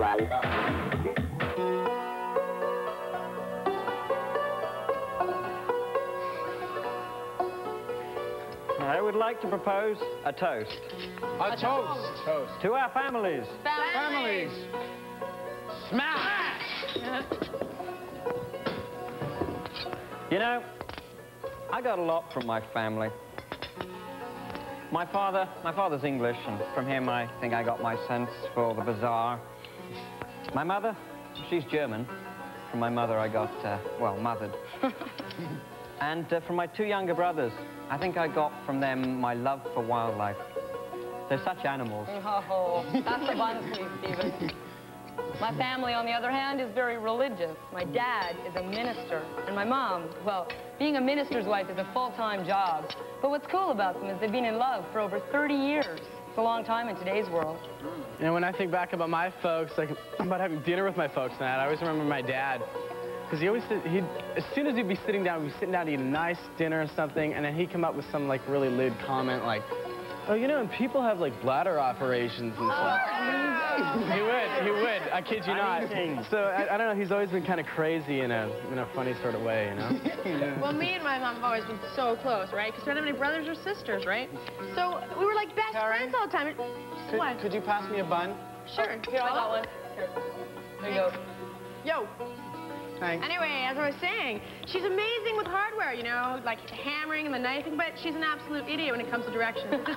sexual. I would like to propose a toast. A, a toast. toast. To our families. Families. families. Smash. you know, I got a lot from my family. My father, my father's English, and from him I think I got my sense for the bizarre my mother, she's German. From my mother I got, uh, well, mothered. and uh, from my two younger brothers, I think I got from them my love for wildlife. They're such animals. Oh, that's for me, Stephen. My family, on the other hand, is very religious. My dad is a minister, and my mom, well, being a minister's wife is a full-time job. But what's cool about them is they've been in love for over 30 years. It's a long time in today's world. You know, when I think back about my folks, like about having dinner with my folks and that, I always remember my dad. Because he always, he'd, as soon as he'd be sitting down, we'd be sitting down to eat a nice dinner or something, and then he'd come up with some, like, really lewd comment, like, oh, you know, and people have, like, bladder operations and stuff. he would, he would, I kid you not. So, I, I don't know, he's always been kind of crazy in a, in a funny sort of way, you know? Well, me and my mom have always been so close, right? Because we don't have any brothers or sisters, right? So we were like best Karen? friends all the time. Could, what? could you pass me a bun? Sure. Oh, here, I got one. Here. There you go. Yo. Thanks. Anyway, as I was saying, she's amazing with hardware, you know, like hammering and the knifing, but she's an absolute idiot when it comes to directions. It's this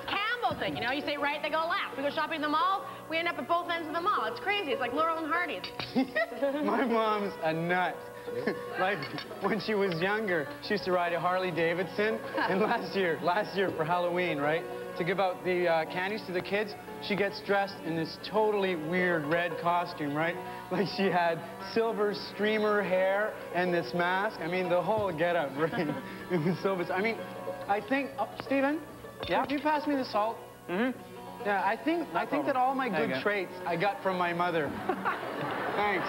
Thing, you know, you say right, they go left. We go shopping in the mall, we end up at both ends of the mall. It's crazy. It's like Laurel and Hardy. My mom's a nut. like, when she was younger, she used to ride a Harley Davidson. And last year, last year for Halloween, right, to give out the uh, candies to the kids, she gets dressed in this totally weird red costume, right? Like she had silver streamer hair and this mask. I mean, the whole getup, right? it was so bizarre. I mean, I think, oh, Stephen, yeah? could you pass me the salt? Mm-hmm. Yeah, I think, I think that all my good go. traits I got from my mother. Thanks.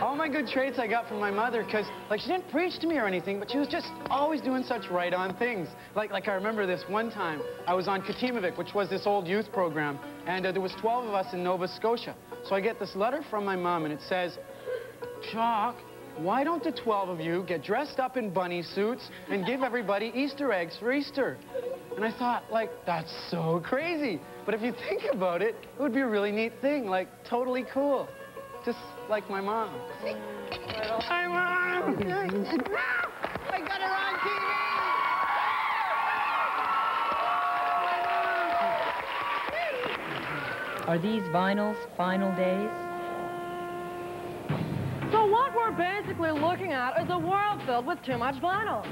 All my good traits I got from my mother, because, like, she didn't preach to me or anything, but she was just always doing such right-on things. Like, like I remember this one time, I was on Katimavik, which was this old youth program, and uh, there was 12 of us in Nova Scotia. So I get this letter from my mom, and it says, Chuck, why don't the 12 of you get dressed up in bunny suits and give everybody Easter eggs for Easter? And I thought, like, that's so crazy. But if you think about it, it would be a really neat thing, like, totally cool. Just like my mom. Hi, Mom! I got her on TV! Are these vinyls final days? So what we're basically looking at is a world filled with too much vinyl.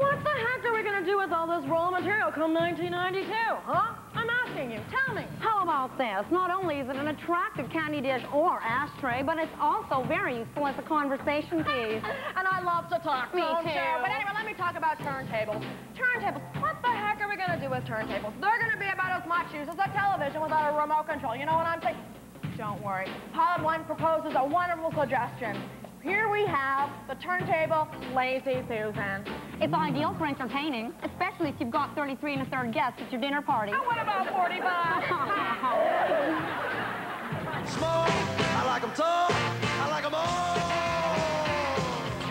What the heck are we gonna do with all this raw material come 1992, huh? I'm asking you, tell me. How about this? Not only is it an attractive candy dish or ashtray, but it's also very useful as a conversation piece. And I love to talk, Me don't too. you? But anyway, let me talk about turntables. Turntables, what the heck are we gonna do with turntables? They're gonna be about as much use as a television without a remote control. You know what I'm saying? Don't worry. Pilot One proposes a wonderful suggestion. Here we have the turntable Lazy Susan. It's ideal for entertaining, especially if you've got 33 and a third guests at your dinner party. And what about 45? Small, I like 'em tall, I like 'em all.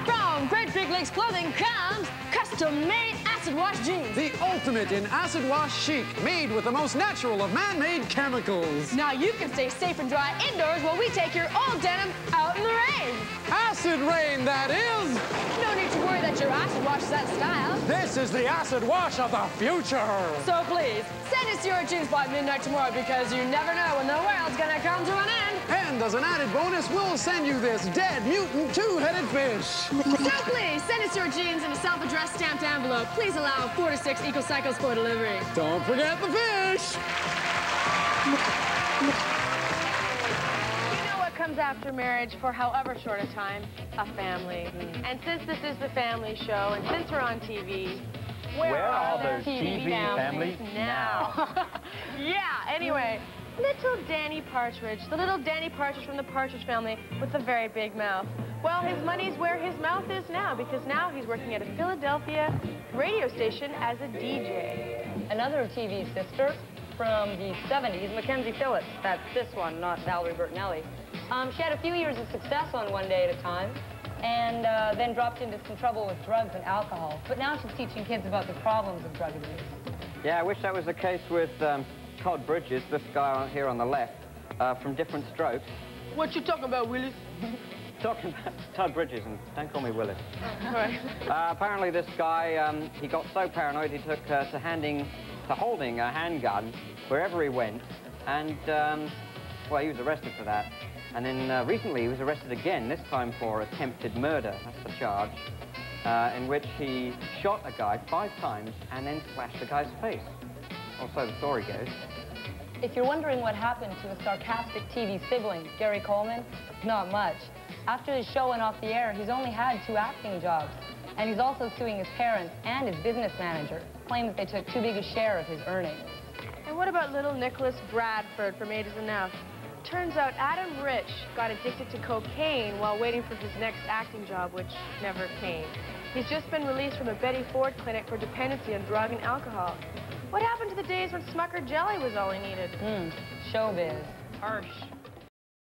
From Great Big Lakes Clothing comes custom-made acid wash jeans. The ultimate in acid wash chic, made with the most natural of man-made chemicals. Now you can stay safe and dry indoors while we take your old denim out in the rain. Acid rain, that is! No need to worry that your acid wash is out style. This is the acid wash of the future! So please, send us your jeans by midnight tomorrow because you never know when the world's gonna come to an end. And as an added bonus, we'll send you this dead mutant two-headed fish. So please, send us your jeans in a self-addressed stamped envelope. Please allow four to six eco cycles for delivery. Don't forget the fish! You know what comes after marriage for however short a time? A family. Mm. And since this is the family show, and since we're on TV, where, Where are the those TV families now? yeah, anyway, little Danny Partridge, the little Danny Partridge from the Partridge family with the very big mouth. Well, his money's where his mouth is now because now he's working at a Philadelphia radio station as a DJ. Another TV sister from the 70s, Mackenzie Phillips. That's this one, not Valerie Bertinelli. Um, she had a few years of success on One Day at a Time, and uh, then dropped into some trouble with drugs and alcohol. But now she's teaching kids about the problems of drug abuse. Yeah, I wish that was the case with um, Todd Bridges, this guy here on the left, uh, from Diff'rent Strokes. What you talking about, Willis? Talking about Todd Bridges, and don't call me Willis. Right. Uh, apparently this guy, um, he got so paranoid he took uh, to handing, to holding a handgun wherever he went, and, um, well, he was arrested for that. And then uh, recently he was arrested again, this time for attempted murder, that's the charge, uh, in which he shot a guy five times and then slashed the guy's face. Or so the story goes. If you're wondering what happened to a sarcastic TV sibling, Gary Coleman, not much. After his show went off the air, he's only had two acting jobs. And he's also suing his parents and his business manager, claiming that they took too big a share of his earnings. And what about little Nicholas Bradford from Eight is Enough? Turns out Adam Rich got addicted to cocaine while waiting for his next acting job, which never came. He's just been released from a Betty Ford clinic for dependency on drug and alcohol. What happened to the days when Smucker Jelly was all he needed? Hmm, showbiz. Harsh.